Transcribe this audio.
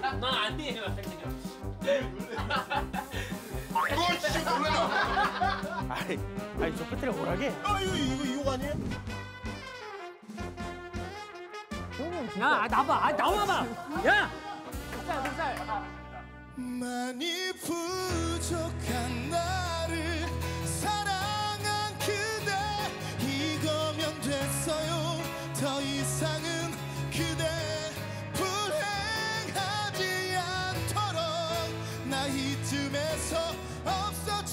난 아니에요 그거 진짜 몰라 아니 아니 저 끝에 뭐라게 아 이거 이거 이거 아니에요? 야 아, 나봐 아 나와봐 야 살, 살. 많이 부족한 나를 사랑한 그대 이거면 됐어요 더 이상은 그대 나 이쯤에서 없어